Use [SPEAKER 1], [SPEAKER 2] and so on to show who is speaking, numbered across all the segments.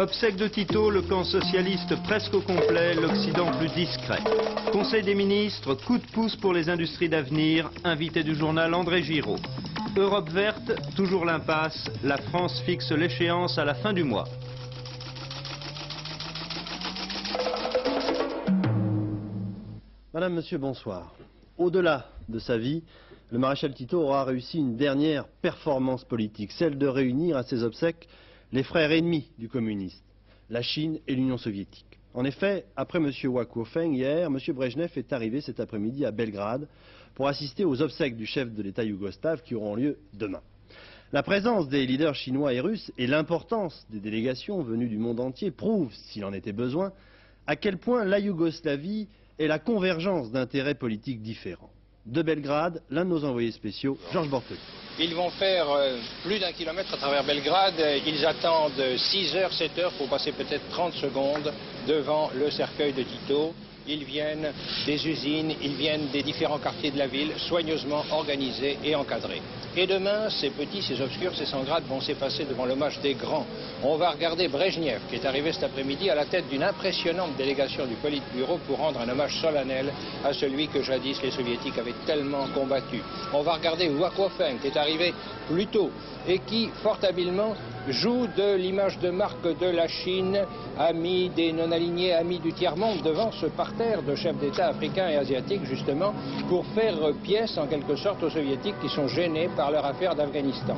[SPEAKER 1] Obsèque de Tito, le camp socialiste presque au complet, l'Occident plus discret. Conseil des ministres, coup de pouce pour les industries d'avenir, invité du journal André Giraud. Europe verte, toujours l'impasse, la France fixe l'échéance à la fin du mois.
[SPEAKER 2] Madame, Monsieur, bonsoir. Au-delà de sa vie, le maréchal Tito aura réussi une dernière performance politique, celle de réunir à ses obsèques les frères ennemis du communisme, la Chine et l'Union soviétique. En effet, après M. Feng hier, M. Brejnev est arrivé cet après-midi à Belgrade pour assister aux obsèques du chef de l'État yougoslave qui auront lieu demain. La présence des leaders chinois et russes et l'importance des délégations venues du monde entier prouvent, s'il en était besoin, à quel point la Yougoslavie est la convergence d'intérêts politiques différents. De Belgrade, l'un de nos envoyés spéciaux, Georges Bortoli.
[SPEAKER 3] Ils vont faire euh, plus d'un kilomètre à travers Belgrade. Ils attendent 6 heures, 7 heures pour passer peut-être 30 secondes devant le cercueil de Tito. Ils viennent des usines, ils viennent des différents quartiers de la ville, soigneusement organisés et encadrés. Et demain, ces petits, ces obscurs, ces sans grades vont s'effacer devant l'hommage des grands. On va regarder Brezhnev, qui est arrivé cet après-midi à la tête d'une impressionnante délégation du Politburo pour rendre un hommage solennel à celui que jadis les soviétiques avaient tellement combattu. On va regarder Wakofeng, qui est arrivé plus tôt et qui, fort habilement, joue de l'image de marque de la Chine, ami des non-alignés, ami du tiers-monde, devant ce parterre de chefs d'État africains et asiatiques, justement, pour faire pièce, en quelque sorte, aux soviétiques qui sont gênés par leur affaire d'Afghanistan.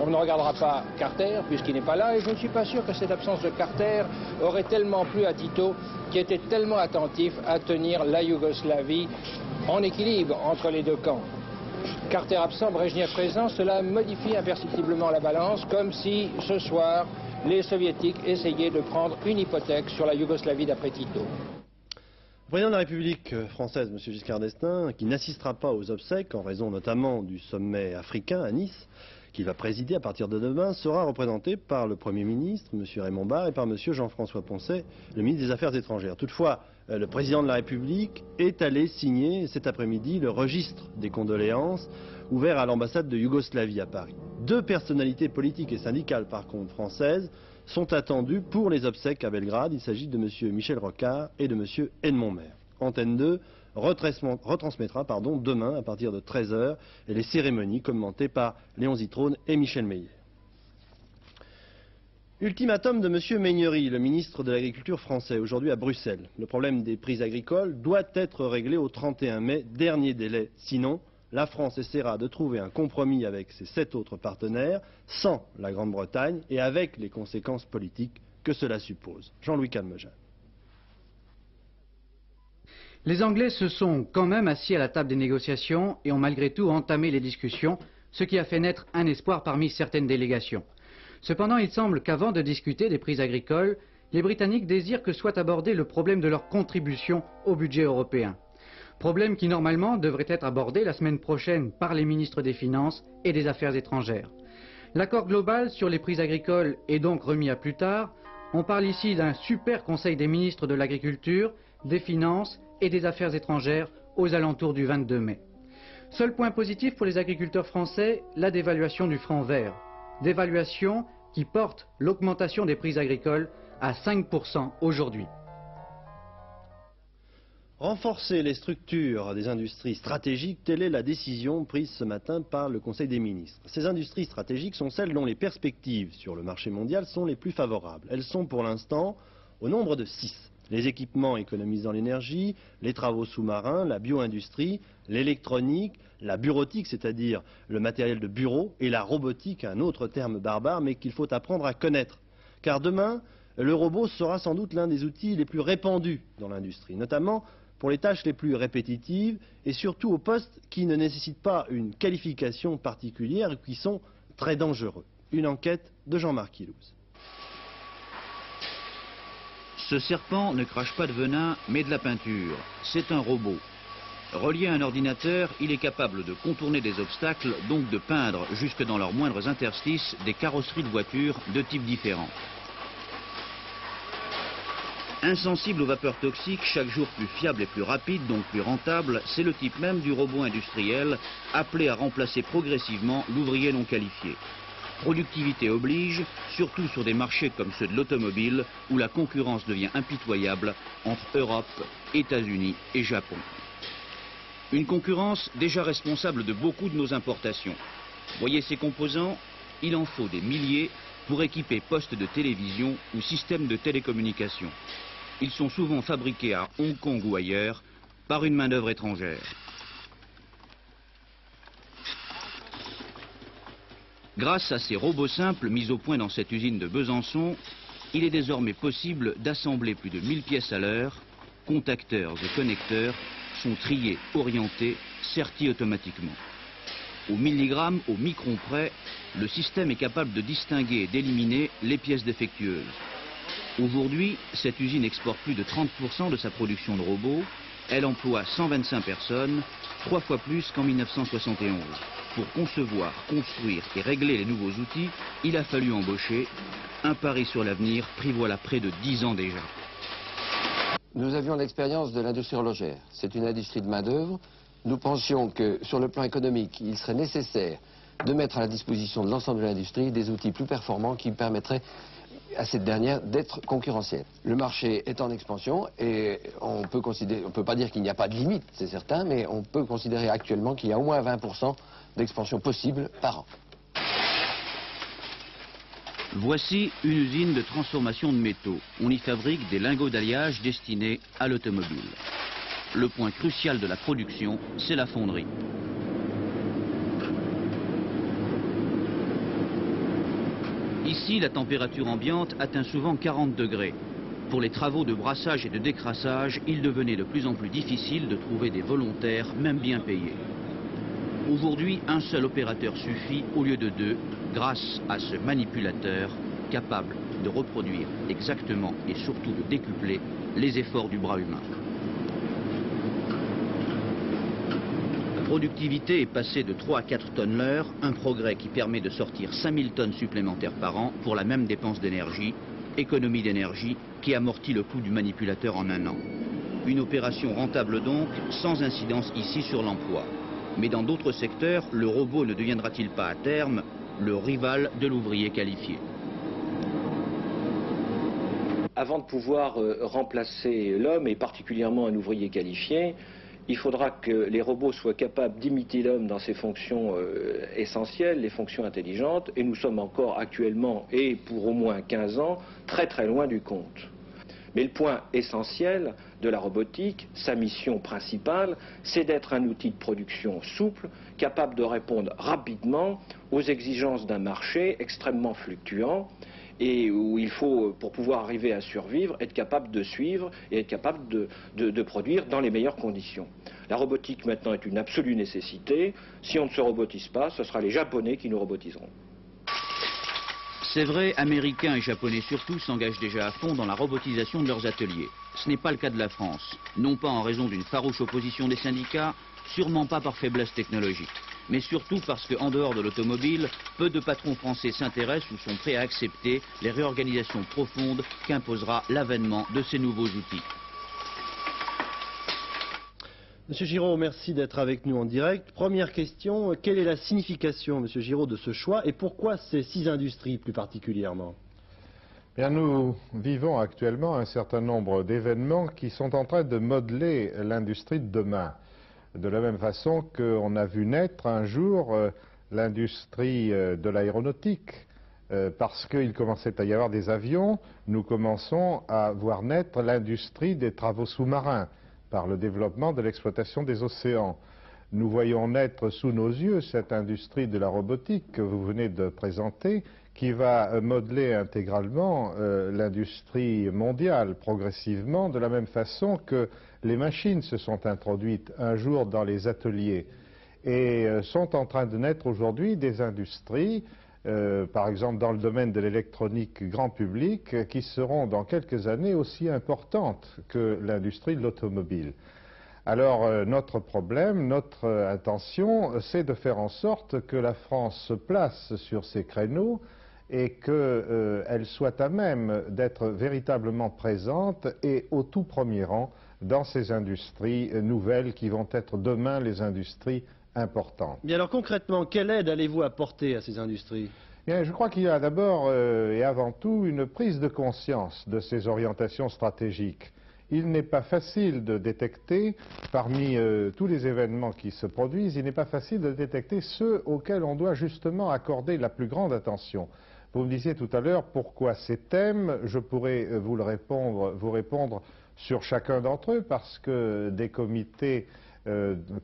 [SPEAKER 3] On ne regardera pas Carter, puisqu'il n'est pas là, et je ne suis pas sûr que cette absence de Carter aurait tellement plu à Tito, qui était tellement attentif à tenir la Yougoslavie en équilibre entre les deux camps. Carter absent, Brezhnev présent, cela modifie imperceptiblement la balance, comme si ce soir, les soviétiques essayaient de prendre une hypothèque sur la Yougoslavie d'après Tito.
[SPEAKER 2] Le président de la République française, M. Giscard d'Estaing, qui n'assistera pas aux obsèques en raison notamment du sommet africain à Nice, qu'il va présider à partir de demain, sera représenté par le Premier ministre, M. Raymond Barre, et par M. Jean-François Poncet, le ministre des Affaires étrangères. Toutefois, euh, le président de la République est allé signer cet après-midi le registre des condoléances ouvert à l'ambassade de Yougoslavie à Paris. Deux personnalités politiques et syndicales, par contre, françaises, sont attendues pour les obsèques à Belgrade. Il s'agit de M. Michel Rocard et de M. Edmond Maire. Antenne 2 retransmettra demain à partir de 13h les cérémonies commentées par Léon Zitrone et Michel Meillet. Ultimatum de M. Meignery, le ministre de l'Agriculture français, aujourd'hui à Bruxelles. Le problème des prix agricoles doit être réglé au 31 mai, dernier délai. Sinon, la France essaiera de trouver un compromis avec ses sept autres partenaires, sans la Grande-Bretagne et avec les conséquences politiques que cela suppose. Jean-Louis Calmejean.
[SPEAKER 4] Les Anglais se sont quand même assis à la table des négociations et ont malgré tout entamé les discussions, ce qui a fait naître un espoir parmi certaines délégations. Cependant, il semble qu'avant de discuter des prix agricoles, les Britanniques désirent que soit abordé le problème de leur contribution au budget européen. Problème qui normalement devrait être abordé la semaine prochaine par les ministres des Finances et des Affaires étrangères. L'accord global sur les prix agricoles est donc remis à plus tard. On parle ici d'un super conseil des ministres de l'Agriculture, des Finances et des Affaires étrangères aux alentours du 22 mai. Seul point positif pour les agriculteurs français, la dévaluation du franc vert. Dévaluation qui porte l'augmentation des prix agricoles à 5% aujourd'hui.
[SPEAKER 2] Renforcer les structures des industries stratégiques, telle est la décision prise ce matin par le Conseil des ministres. Ces industries stratégiques sont celles dont les perspectives sur le marché mondial sont les plus favorables. Elles sont pour l'instant au nombre de six les équipements économisant l'énergie, les travaux sous-marins, la bio-industrie, l'électronique, la bureautique, c'est-à-dire le matériel de bureau, et la robotique, un autre terme barbare, mais qu'il faut apprendre à connaître. Car demain, le robot sera sans doute l'un des outils les plus répandus dans l'industrie, notamment pour les tâches les plus répétitives et surtout aux postes qui ne nécessitent pas une qualification particulière et qui sont très dangereux. Une enquête de Jean-Marc Ilouz.
[SPEAKER 5] Ce serpent ne crache pas de venin, mais de la peinture. C'est un robot. Relié à un ordinateur, il est capable de contourner des obstacles, donc de peindre jusque dans leurs moindres interstices des carrosseries de voitures de types différents. Insensible aux vapeurs toxiques, chaque jour plus fiable et plus rapide, donc plus rentable, c'est le type même du robot industriel appelé à remplacer progressivement l'ouvrier non qualifié. Productivité oblige, surtout sur des marchés comme ceux de l'automobile, où la concurrence devient impitoyable entre Europe, États-Unis et Japon. Une concurrence déjà responsable de beaucoup de nos importations. Voyez ces composants, il en faut des milliers pour équiper postes de télévision ou systèmes de télécommunication. Ils sont souvent fabriqués à Hong Kong ou ailleurs par une main-d'œuvre étrangère. Grâce à ces robots simples mis au point dans cette usine de Besançon, il est désormais possible d'assembler plus de 1000 pièces à l'heure, contacteurs et connecteurs sont triés, orientés, sertis automatiquement. Au milligramme, au micron près, le système est capable de distinguer et d'éliminer les pièces défectueuses. Aujourd'hui, cette usine exporte plus de 30% de sa production de robots. Elle emploie 125 personnes, trois fois plus qu'en 1971. Pour concevoir, construire et régler les nouveaux outils, il a fallu embaucher. Un pari sur l'avenir pris voilà près de 10 ans déjà.
[SPEAKER 6] Nous avions l'expérience de l'industrie horlogère. C'est une industrie de main-d'œuvre. Nous pensions que, sur le plan économique, il serait nécessaire de mettre à la disposition de l'ensemble de l'industrie des outils plus performants qui permettraient à cette dernière d'être concurrentielle. Le marché est en expansion et on peut considérer, on peut pas dire qu'il n'y a pas de limite, c'est certain, mais on peut considérer actuellement qu'il y a au moins 20% d'expansion possible par an.
[SPEAKER 5] Voici une usine de transformation de métaux. On y fabrique des lingots d'alliage destinés à l'automobile. Le point crucial de la production, c'est la fonderie. Ici, la température ambiante atteint souvent 40 degrés. Pour les travaux de brassage et de décrassage, il devenait de plus en plus difficile de trouver des volontaires, même bien payés. Aujourd'hui, un seul opérateur suffit au lieu de deux, grâce à ce manipulateur capable de reproduire exactement et surtout de décupler les efforts du bras humain. La productivité est passée de 3 à 4 tonnes l'heure, un progrès qui permet de sortir 5000 tonnes supplémentaires par an pour la même dépense d'énergie, économie d'énergie qui amortit le coût du manipulateur en un an. Une opération rentable donc, sans incidence ici sur l'emploi. Mais dans d'autres secteurs, le robot ne deviendra-t-il pas à terme le rival de l'ouvrier qualifié?
[SPEAKER 7] Avant de pouvoir euh, remplacer l'homme, et particulièrement un ouvrier qualifié, il faudra que les robots soient capables d'imiter l'homme dans ses fonctions euh, essentielles, les fonctions intelligentes, et nous sommes encore actuellement, et pour au moins 15 ans, très très loin du compte. Mais le point essentiel de la robotique, sa mission principale, c'est d'être un outil de production souple, capable de répondre rapidement aux exigences d'un marché extrêmement fluctuant et où il faut, pour pouvoir arriver à survivre, être capable de suivre et être capable de, de, produire dans les meilleures conditions. La robotique maintenant est une absolue nécessité. Si on ne se robotise pas, ce sera les Japonais qui nous robotiseront.
[SPEAKER 5] C'est vrai, Américains et Japonais surtout s'engagent déjà à fond dans la robotisation de leurs ateliers. Ce n'est pas le cas de la France. Non pas en raison d'une farouche opposition des syndicats, sûrement pas par faiblesse technologique, mais surtout parce qu'en dehors de l'automobile, peu de patrons français s'intéressent ou sont prêts à accepter les réorganisations profondes qu'imposera l'avènement de ces nouveaux outils.
[SPEAKER 2] Monsieur Giraud, merci d'être avec nous en direct. Première question, quelle est la signification, Monsieur Giraud, de ce choix et pourquoi ces six industries plus particulièrement?
[SPEAKER 8] Bien, nous vivons actuellement un certain nombre d'événements qui sont en train de modeler l'industrie de demain. De la même façon qu'on a vu naître un jour euh, l'industrie euh, de l'aéronautique, euh, parce qu'il commençait à y avoir des avions, nous commençons à voir naître l'industrie des travaux sous-marins par le développement de l'exploitation des océans. Nous voyons naître sous nos yeux cette industrie de la robotique que vous venez de présenter, qui va modeler intégralement euh, l'industrie mondiale progressivement, de la même façon que les machines se sont introduites un jour dans les ateliers et euh, sont en train de naître aujourd'hui des industries euh, par exemple dans le domaine de l'électronique grand public, euh, qui seront dans quelques années aussi importantes que l'industrie de l'automobile. Alors euh, notre problème, notre intention, c'est de faire en sorte que la France se place sur ces créneaux et qu'elle soit à même d'être véritablement présente et au tout premier rang dans ces industries nouvelles qui vont être demain les industries
[SPEAKER 2] Bien alors concrètement, quelle aide allez-vous apporter à ces industries?
[SPEAKER 8] Bien, je crois qu'il y a d'abord euh, et avant tout une prise de conscience de ces orientations stratégiques. Il n'est pas facile de détecter, parmi euh, tous les événements qui se produisent, il n'est pas facile de détecter ceux auxquels on doit justement accorder la plus grande attention. Vous me disiez tout à l'heure pourquoi ces thèmes, je pourrais euh, vous, répondre, vous répondre sur chacun d'entre eux, parce que des comités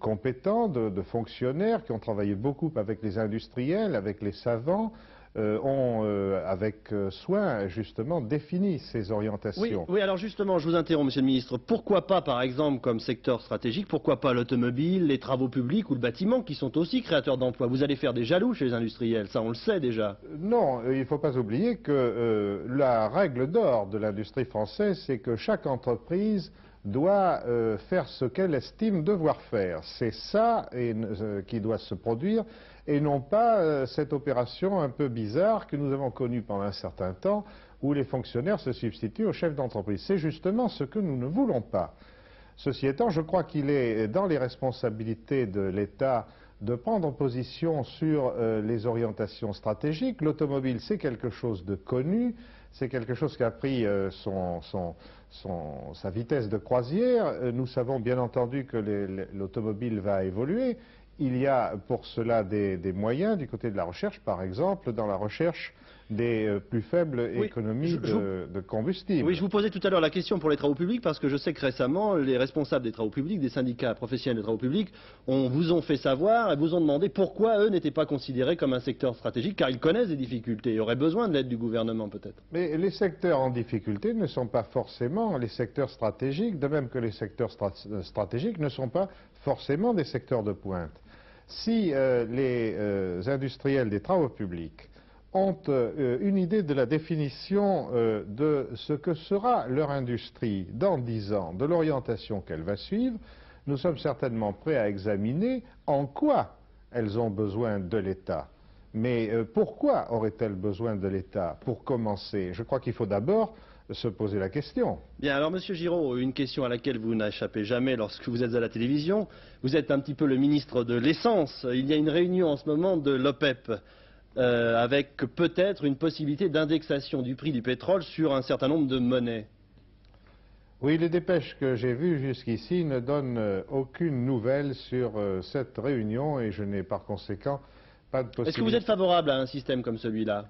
[SPEAKER 8] compétents, de, fonctionnaires qui ont travaillé beaucoup avec les industriels, avec les savants, euh, ont, euh, avec euh, soin, justement, défini ces orientations.
[SPEAKER 2] Oui, alors justement, je vous interromps, Monsieur le Ministre. Pourquoi pas, par exemple, comme secteur stratégique, pourquoi pas l'automobile, les travaux publics ou le bâtiment, qui sont aussi créateurs d'emplois? Vous allez faire des jaloux chez les industriels, ça on le sait déjà.
[SPEAKER 8] Non, il ne faut pas oublier que la règle d'or de l'industrie française, c'est que chaque entreprise doit faire ce qu'elle estime devoir faire. C'est ça qui doit se produire et non pas euh, cette opération un peu bizarre que nous avons connue pendant un certain temps où les fonctionnaires se substituent aux chefs d'entreprise. C'est justement ce que nous ne voulons pas. Ceci étant, je crois qu'il est dans les responsabilités de l'État de prendre position sur euh, les orientations stratégiques. L'automobile, c'est quelque chose de connu, c'est quelque chose qui a pris euh, sa vitesse de croisière. nous savons bien entendu que l'automobile va évoluer il y a pour cela des, moyens du côté de la recherche, par exemple, dans la recherche des euh, plus faibles économies de, combustible.
[SPEAKER 2] Oui, je vous posais tout à l'heure la question pour les travaux publics parce que je sais que récemment, les responsables des travaux publics, des syndicats professionnels des travaux publics, vous ont fait savoir et vous ont demandé pourquoi eux n'étaient pas considérés comme un secteur stratégique, car ils connaissent des difficultés et auraient besoin de l'aide du gouvernement peut-être.
[SPEAKER 8] Mais les secteurs en difficulté ne sont pas forcément les secteurs stratégiques, de même que les secteurs stratégiques ne sont pas forcément des secteurs de pointe. Si euh, les euh, industriels des travaux publics ont euh, une idée de la définition de ce que sera leur industrie dans dix ans, de l'orientation qu'elle va suivre, nous sommes certainement prêts à examiner en quoi elles ont besoin de l'État. Mais pourquoi auraient-elles besoin de l'État Pour commencer, je crois qu'il faut d'abord se poser la question.
[SPEAKER 2] Bien, alors Monsieur Giraud, une question à laquelle vous n'échappez jamais lorsque vous êtes à la télévision. Vous êtes un petit peu le ministre de l'essence. Il y a une réunion en ce moment de l'OPEP euh, avec peut-être une possibilité d'indexation du prix du pétrole sur un certain nombre de monnaies.
[SPEAKER 8] Oui, les dépêches que j'ai vues jusqu'ici ne donnent euh, aucune nouvelle sur euh, cette réunion et je n'ai par conséquent pas de possibilité.
[SPEAKER 2] Est-ce que vous êtes favorable à un système comme celui-là?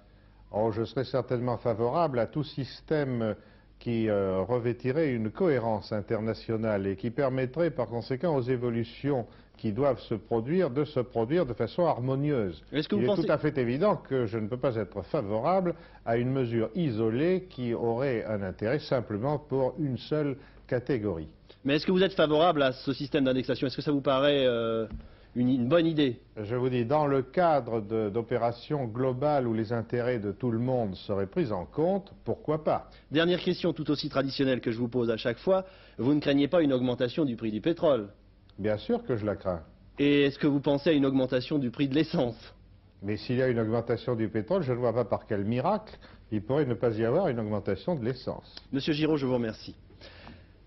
[SPEAKER 8] Oh, je serais certainement favorable à tout système qui euh, revêtirait une cohérence internationale et qui permettrait par conséquent aux évolutions qui doivent se produire de se produire de façon harmonieuse.
[SPEAKER 2] Il est
[SPEAKER 8] tout à fait évident que je ne peux pas être favorable à une mesure isolée qui aurait un intérêt simplement pour une seule catégorie.
[SPEAKER 2] Mais est-ce que vous êtes favorable à ce système d'indexation? Est-ce que ça vous paraît euh, une, bonne idée.
[SPEAKER 8] Je vous dis, dans le cadre d'opérations globales où les intérêts de tout le monde seraient pris en compte, pourquoi pas
[SPEAKER 2] Dernière question tout aussi traditionnelle que je vous pose à chaque fois. Vous ne craignez pas une augmentation du prix du pétrole?
[SPEAKER 8] Bien sûr que je la crains.
[SPEAKER 2] Et est-ce que vous pensez à une augmentation du prix de l'essence?
[SPEAKER 8] Mais s'il y a une augmentation du pétrole, je ne vois pas par quel miracle il pourrait ne pas y avoir une augmentation de l'essence.
[SPEAKER 2] Monsieur Giraud, je vous remercie.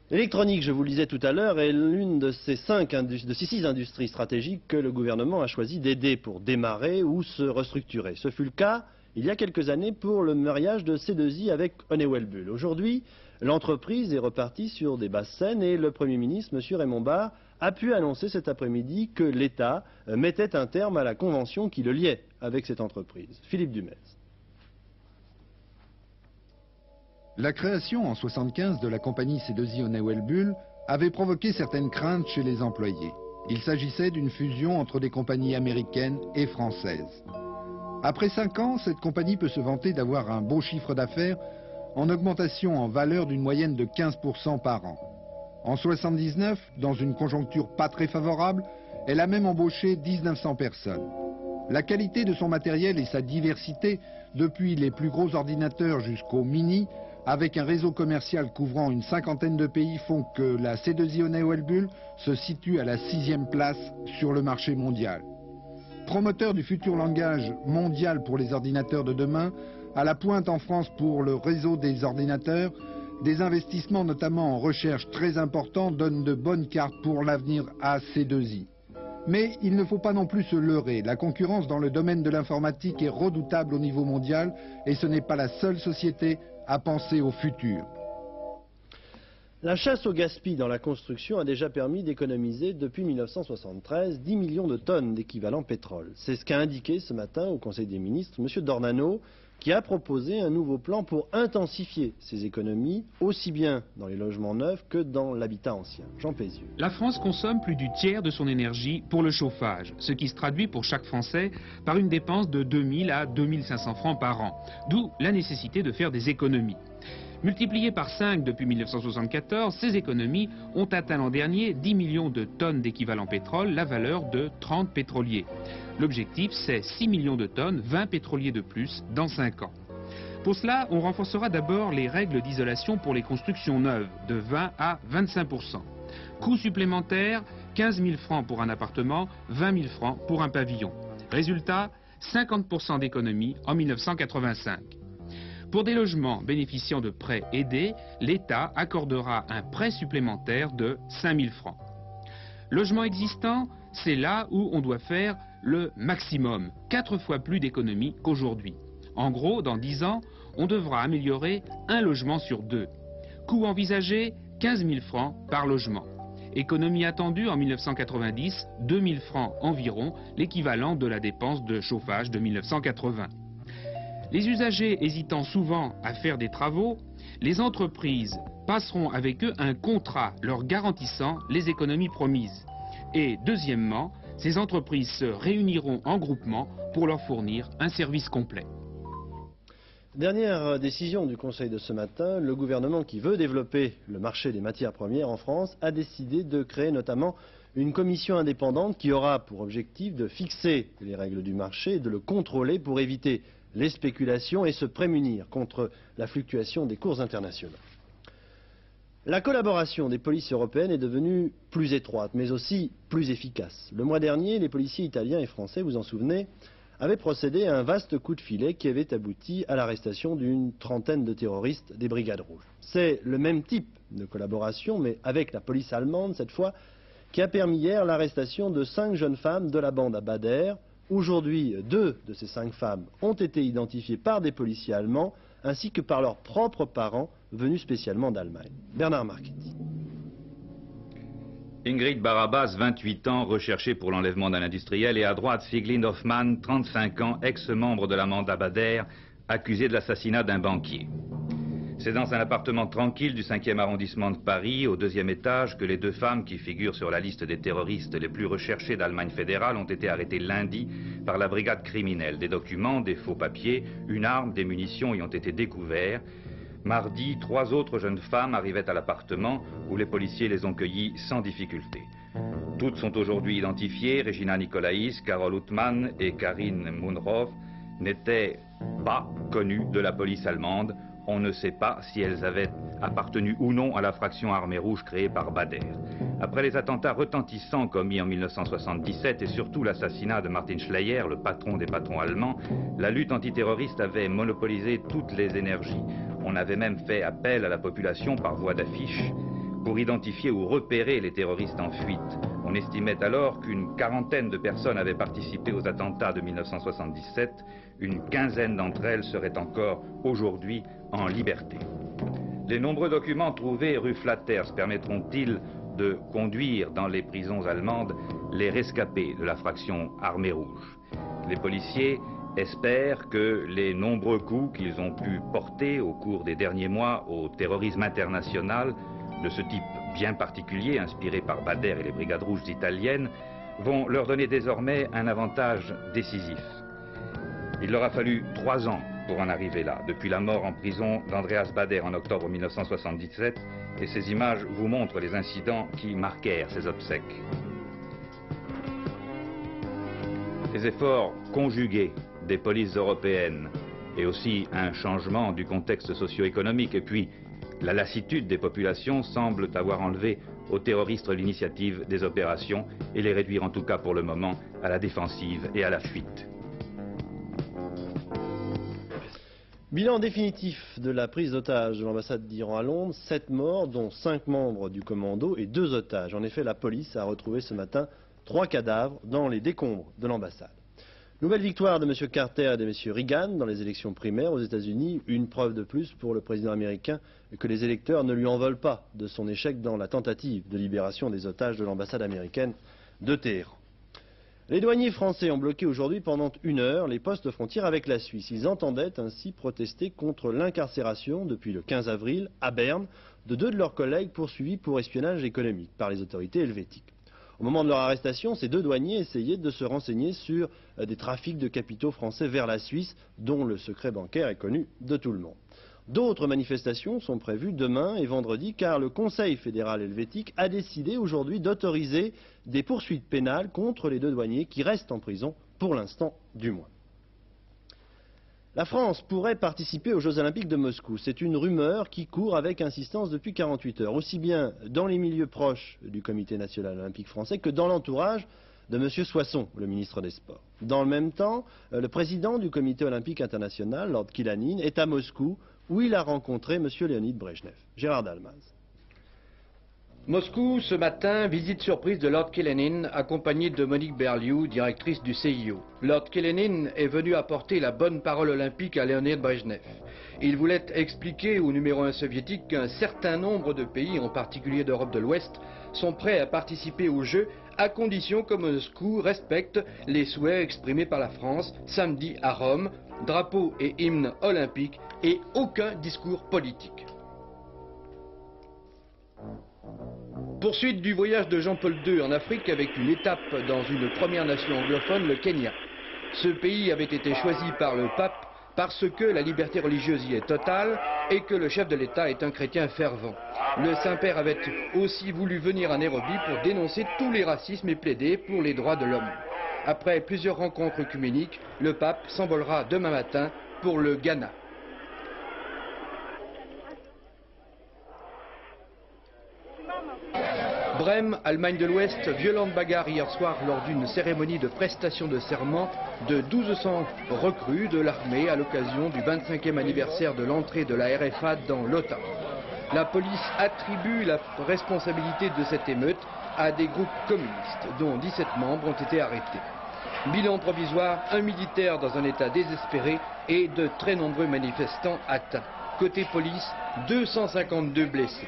[SPEAKER 2] L'électronique, je vous le disais tout à l'heure, est l'une de ces six industries stratégiques que le gouvernement a choisi d'aider pour démarrer ou se restructurer. Ce fut le cas il y a quelques années pour le mariage de C2I avec Honeywell Bull. Aujourd'hui, l'entreprise est repartie sur des basses scènes et le Premier ministre, M. Raymond Barre, a pu annoncer cet après-midi que l'État mettait un terme à la convention qui le liait avec cette entreprise. Philippe Dumez.
[SPEAKER 9] La création en 1975 de la compagnie C2I Honeywell Bull avait provoqué certaines craintes chez les employés. Il s'agissait d'une fusion entre des compagnies américaines et françaises. Après cinq ans, cette compagnie peut se vanter d'avoir un beau chiffre d'affaires en augmentation en valeur d'une moyenne de 15% par an. En 1979, dans une conjoncture pas très favorable, elle a même embauché 1900 personnes. La qualité de son matériel et sa diversité, depuis les plus gros ordinateurs jusqu'aux mini, avec un réseau commercial couvrant une cinquantaine de pays, font que la C2I Honeywell se situe à la sixième place sur le marché mondial. Promoteur du futur langage mondial pour les ordinateurs de demain, à la pointe en France pour le réseau des ordinateurs, des investissements notamment en recherche très importants donnent de bonnes cartes pour l'avenir à C2I. Mais il ne faut pas non plus se leurrer. La concurrence dans le domaine de l'informatique est redoutable au niveau mondial et ce n'est pas la seule société à penser au futur.
[SPEAKER 2] La chasse au gaspillage dans la construction a déjà permis d'économiser depuis 1973 10 millions de tonnes d'équivalent pétrole. C'est ce qu'a indiqué ce matin au Conseil des ministres M. Dornano, qui a proposé un nouveau plan pour intensifier ces économies, aussi bien dans les logements neufs que dans l'habitat ancien. Jean Pézieux.
[SPEAKER 10] La France consomme plus du tiers de son énergie pour le chauffage, ce qui se traduit pour chaque Français par une dépense de 2000 à 2500 francs par an, d'où la nécessité de faire des économies. Multipliées par 5 depuis 1974, ces économies ont atteint l'an dernier 10 millions de tonnes d'équivalent pétrole, la valeur de 30 pétroliers. L'objectif, c'est 6 millions de tonnes, 20 pétroliers de plus dans 5 ans. Pour cela, on renforcera d'abord les règles d'isolation pour les constructions neuves, de 20 à 25% Coût supplémentaire, 15 000 francs pour un appartement, 20 000 francs pour un pavillon. Résultat, 50% d'économie en 1985. Pour des logements bénéficiant de prêts aidés, l'État accordera un prêt supplémentaire de 5 000 francs. Logement existant, c'est là où on doit faire le maximum, 4 fois plus d'économies qu'aujourd'hui. En gros, dans 10 ans, on devra améliorer un logement sur deux. Coût envisagé, 15 000 francs par logement. Économie attendue en 1990, 2 000 francs environ, l'équivalent de la dépense de chauffage de 1980. Les usagers hésitant souvent à faire des travaux, les entreprises passeront avec eux un contrat leur garantissant les économies promises. Et deuxièmement, ces entreprises se réuniront en groupement pour leur fournir un service complet.
[SPEAKER 2] Dernière décision du Conseil de ce matin, le gouvernement qui veut développer le marché des matières premières en France a décidé de créer notamment une commission indépendante qui aura pour objectif de fixer les règles du marché et de le contrôler pour éviter les spéculations et se prémunir contre la fluctuation des cours internationaux. La collaboration des polices européennes est devenue plus étroite, mais aussi plus efficace. Le mois dernier, les policiers italiens et français, vous en souvenez, avaient procédé à un vaste coup de filet qui avait abouti à l'arrestation d'une trentaine de terroristes des Brigades Rouges. C'est le même type de collaboration, mais avec la police allemande cette fois, qui a permis hier l'arrestation de cinq jeunes femmes de la bande à Bader, Aujourd'hui, deux de ces cinq femmes ont été identifiées par des policiers allemands ainsi que par leurs propres parents venus spécialement d'Allemagne. Bernard Marchetti.
[SPEAKER 11] Ingrid Barabas, 28 ans, recherchée pour l'enlèvement d'un industriel, et à droite Sieglinde Hoffmann, 35 ans, ex-membre de la Manda Bader, accusé de l'assassinat d'un banquier. C'est dans un appartement tranquille du 5e arrondissement de Paris, au deuxième étage, que les deux femmes qui figurent sur la liste des terroristes les plus recherchés d'Allemagne fédérale ont été arrêtées lundi par la brigade criminelle. Des documents, des faux papiers, une arme, des munitions y ont été découverts. Mardi, trois autres jeunes femmes arrivaient à l'appartement où les policiers les ont cueillies sans difficulté. Toutes sont aujourd'hui identifiées. Regina Nicolaïs, Carole Outman et Karine Munroth n'étaient pas connues de la police allemande on ne sait pas si elles avaient appartenu ou non à la fraction armée rouge créée par Bader. Après les attentats retentissants commis en 1977 et surtout l'assassinat de Martin Schleyer, le patron des patrons allemands, la lutte antiterroriste avait monopolisé toutes les énergies. On avait même fait appel à la population par voie d'affiche pour identifier ou repérer les terroristes en fuite. On estimait alors qu'une quarantaine de personnes avaient participé aux attentats de 1977. Une quinzaine d'entre elles seraient encore aujourd'hui en liberté. Les nombreux documents trouvés rue Flatters permettront-ils de conduire dans les prisons allemandes les rescapés de la fraction armée rouge? Les policiers espèrent que les nombreux coups qu'ils ont pu porter au cours des derniers mois au terrorisme international de ce type bien particulier, inspiré par Bader et les brigades rouges italiennes, vont leur donner désormais un avantage décisif. Il leur a fallu trois ans pour en arriver là, depuis la mort en prison d'Andreas Bader en octobre 1977, et ces images vous montrent les incidents qui marquèrent ces obsèques. Les efforts conjugués des polices européennes et aussi un changement du contexte socio-économique et puis la lassitude des populations semblent avoir enlevé aux terroristes l'initiative des opérations et les réduire en tout cas pour le moment à la défensive et à la fuite.
[SPEAKER 2] Bilan définitif de la prise d'otage de l'ambassade d'Iran à Londres, sept morts, dont cinq membres du commando et deux otages. En effet, la police a retrouvé ce matin trois cadavres dans les décombres de l'ambassade. Nouvelle victoire de M. Carter et de M. Reagan dans les élections primaires aux États-Unis, une preuve de plus pour le président américain que les électeurs ne lui en veulent pas de son échec dans la tentative de libération des otages de l'ambassade américaine de Téhéran. Les douaniers français ont bloqué aujourd'hui pendant une heure les postes frontières avec la Suisse. Ils entendaient ainsi protester contre l'incarcération depuis le 15 avril à Berne de deux de leurs collègues poursuivis pour espionnage économique par les autorités helvétiques. Au moment de leur arrestation, ces deux douaniers essayaient de se renseigner sur euh, des trafics de capitaux français vers la Suisse, dont le secret bancaire est connu de tout le monde. D'autres manifestations sont prévues demain et vendredi car le Conseil fédéral helvétique a décidé aujourd'hui d'autoriser des poursuites pénales contre les deux douaniers qui restent en prison, pour l'instant du moins. La France pourrait participer aux Jeux Olympiques de Moscou. C'est une rumeur qui court avec insistance depuis 48 heures, aussi bien dans les milieux proches du Comité national olympique français que dans l'entourage de M. Soisson, le ministre des Sports. Dans le même temps, euh, le président du Comité olympique international, Lord Kilanin, est à Moscou où il a rencontré M. Leonid Brejnev. Gérard Dalmaz.
[SPEAKER 12] Moscou, ce matin, visite surprise de Lord Kelenin, accompagné de Monique Berliou, directrice du CIO. Lord Kelenin est venu apporter la bonne parole olympique à Leonid Brezhnev. Il voulait expliquer au numéro 1 soviétique qu'un certain nombre de pays, en particulier d'Europe de l'Ouest, sont prêts à participer aux Jeux à condition que Moscou respecte les souhaits exprimés par la France samedi à Rome, drapeau et hymne olympique et aucun discours politique. Poursuite du voyage de Jean-Paul II en Afrique avec une étape dans une première nation anglophone, le Kenya. Ce pays avait été choisi par le pape parce que la liberté religieuse y est totale et que le chef de l'État est un chrétien fervent. Le Saint-Père avait aussi voulu venir à Nairobi pour dénoncer tous les racismes et plaider pour les droits de l'homme. Après plusieurs rencontres œcuméniques, le pape s'envolera demain matin pour le Ghana. Brême, Allemagne de l'Ouest, violente bagarre hier soir lors d'une cérémonie de prestation de serment de 1200 recrues de l'armée à l'occasion du 25e anniversaire de l'entrée de la RFA dans l'OTAN. La police attribue la responsabilité de cette émeute à des groupes communistes, dont 17 membres ont été arrêtés. Bilan provisoire, un militaire dans un état désespéré et de très nombreux manifestants atteints. Côté police, 252 blessés.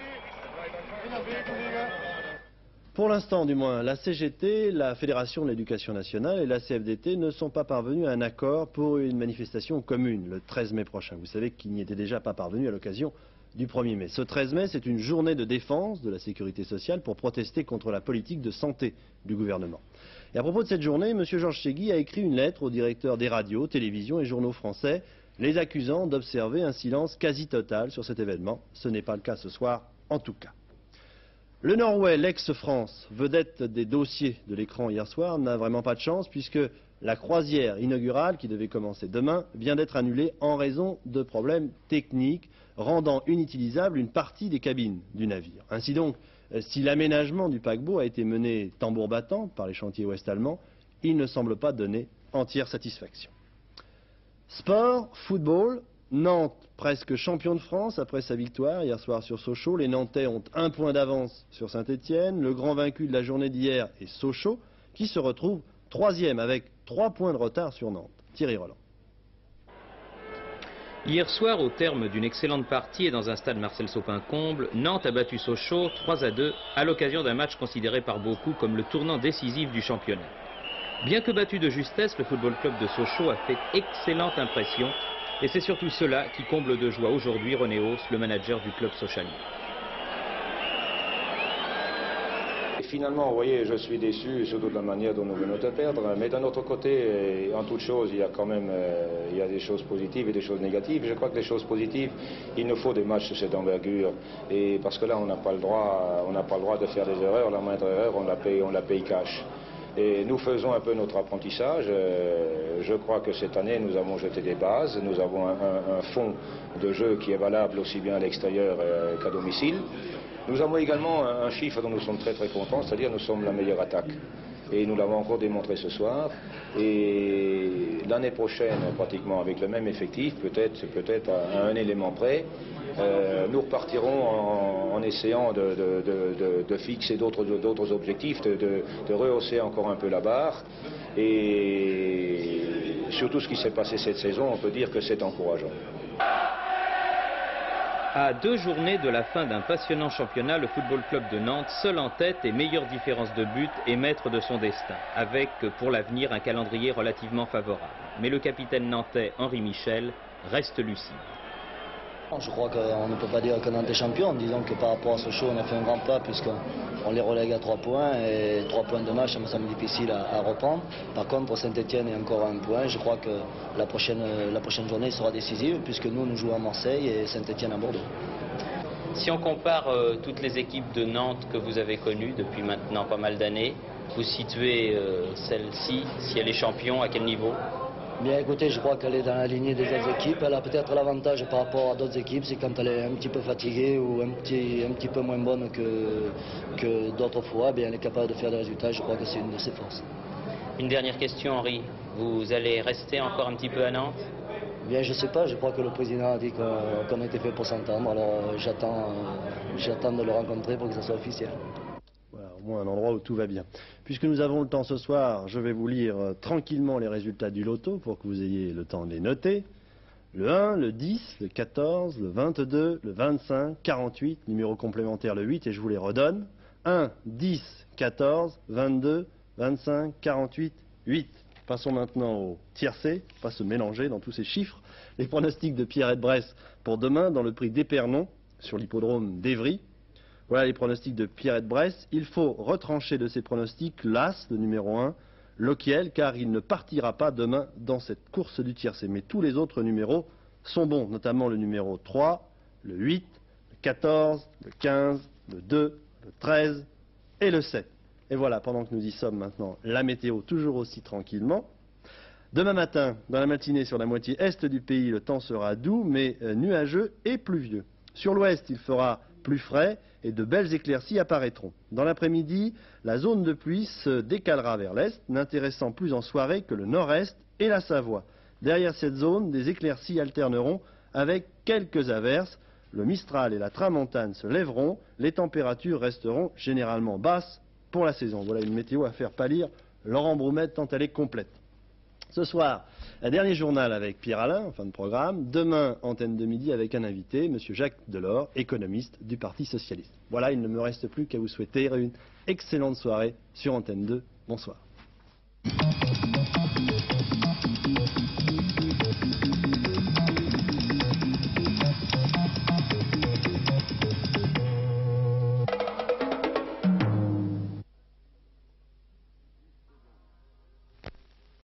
[SPEAKER 2] Pour l'instant, du moins, la CGT, la Fédération de l'éducation nationale et la CFDT ne sont pas parvenus à un accord pour une manifestation commune le 13 mai prochain. Vous savez qu'ils n'y étaient déjà pas parvenus à l'occasion du 1er mai. Ce 13 mai, c'est une journée de défense de la sécurité sociale pour protester contre la politique de santé du gouvernement. Et à propos de cette journée, M. Georges Chegui a écrit une lettre au directeur des radios, télévisions et journaux français, les accusant d'observer un silence quasi total sur cet événement. Ce n'est pas le cas ce soir, en tout cas. Le Norway, l'ex-France, vedette des dossiers de l'écran hier soir, n'a vraiment pas de chance puisque la croisière inaugurale, qui devait commencer demain, vient d'être annulée en raison de problèmes techniques rendant inutilisable une partie des cabines du navire. Ainsi donc, euh, si l'aménagement du paquebot a été mené tambour battant par les chantiers ouest-allemands, il ne semble pas donner entière satisfaction. Sport, football, Nantes, presque champion de France après sa victoire hier soir sur Sochaux. Les Nantais ont un point d'avance sur Saint-Etienne. Le grand vaincu de la journée d'hier est Sochaux, qui se retrouve troisième avec trois points de retard sur Nantes. Thierry Roland.
[SPEAKER 13] Hier soir, au terme d'une excellente partie et dans un stade Marcel Sopin-Comble, Nantes a battu Sochaux 3 à 2 à l'occasion d'un match considéré par beaucoup comme le tournant décisif du championnat. Bien que battu de justesse, le football club de Sochaux a fait excellente impression et c'est surtout cela qui comble de joie aujourd'hui René Hauss, le manager du club Sochali.
[SPEAKER 7] Finalement, vous voyez, je suis déçu, surtout de la manière dont nous venons de perdre. Mais d'un autre côté, en toute chose, il y a quand même euh, il y a des choses positives et des choses négatives. Je crois que les choses positives, il nous faut des matchs de cette envergure. Et parce que là, on n'a pas le droit, on pas le droit de faire des erreurs. La moindre erreur, on la paye, on la paye cash. Et nous faisons un peu notre apprentissage. Euh, je crois que cette année, nous avons jeté des bases. Nous avons un, fond de jeu qui est valable aussi bien à l'extérieur euh, qu'à domicile. Nous avons également un, chiffre dont nous sommes très très contents, c'est-à-dire nous sommes la meilleure attaque. Et nous l'avons encore démontré ce soir. Et l'année prochaine, pratiquement avec le même effectif, peut-être peut, -être à un élément près,
[SPEAKER 3] euh, nous repartirons en, essayant de, fixer d'autres objectifs, de, rehausser encore un peu la barre. Et surtout ce qui s'est passé cette saison, on peut dire que c'est encourageant.
[SPEAKER 13] À deux journées de la fin d'un passionnant championnat, le Football Club de Nantes, seul en tête et meilleure différence de but, est maître de son destin, avec pour l'avenir un calendrier relativement favorable. Mais le capitaine nantais Henri Michel reste lucide.
[SPEAKER 14] Je crois qu'on ne peut pas dire que Nantes est champion. Disons que par rapport à ce show, on a fait un grand pas puisqu'on les relègue à trois points et trois points de match, ça me semble difficile à, reprendre. Par contre, Saint-Etienne est encore un point. Je crois que la prochaine, la prochaine journée sera décisive puisque nous, nous jouons à Marseille et Saint-Etienne à Bordeaux.
[SPEAKER 13] Si on compare euh, toutes les équipes de Nantes que vous avez connues depuis maintenant pas mal d'années, vous situez euh, celle-ci, si elle est champion, à quel niveau?
[SPEAKER 14] Bien écoutez, je crois qu'elle est dans la lignée des autres équipes. Elle a peut-être l'avantage par rapport à d'autres équipes, c'est quand elle est un petit peu fatiguée ou un petit, un petit peu moins bonne que, que d'autres fois, bien elle est capable de faire des résultats. Je crois que c'est une de ses forces.
[SPEAKER 13] Une dernière question, Henri. Vous allez rester encore un petit peu à Nantes?
[SPEAKER 14] Bien, je ne sais pas. Je crois que le président a dit qu'on était fait pour s'entendre. Alors j'attends, j'attends de le rencontrer pour que ça soit officiel
[SPEAKER 2] au moins un endroit où tout va bien. Puisque nous avons le temps ce soir, je vais vous lire euh, tranquillement les résultats du loto pour que vous ayez le temps de les noter. Le 1, le 10, le 14, le 22, le 25, 48, numéro complémentaire le 8, et je vous les redonne. 1, 10, 14, 22, 25, 48, 8. Passons maintenant au tiercé, pas se mélanger dans tous ces chiffres. Les pronostics de Pierre Bresse pour demain dans le prix d'Épernon sur l'hippodrome d'Evry. Voilà les pronostics de Pierrette Bresse. Il faut retrancher de ces pronostics l'As, le numéro 1, Lokiel, car il ne partira pas demain dans cette course du tiercé. Mais tous les autres numéros sont bons, notamment le numéro 3, le 8, le 14, le 15, le 2, le 13 et le 7. Et voilà, pendant que nous y sommes maintenant, la météo toujours aussi tranquillement. Demain matin, dans la matinée sur la moitié est du pays, le temps sera doux mais euh, nuageux et pluvieux. Sur l'ouest, il fera plus frais et de belles éclaircies apparaîtront. Dans l'après-midi, la zone de pluie se décalera vers l'est, n'intéressant plus en soirée que le nord-est et la Savoie. Derrière cette zone, des éclaircies alterneront avec quelques averses. Le Mistral et la Tramontane se lèveront, les températures resteront généralement basses pour la saison. Voilà une météo à faire pâlir Laurent Broumette tant elle est complète. Ce soir, un dernier journal avec Pierre Alain, en fin de programme. Demain, antenne de midi avec un invité, M. Jacques Delors, économiste du Parti Socialiste. Voilà, il ne me reste plus qu'à vous souhaiter une excellente soirée sur Antenne 2. Bonsoir.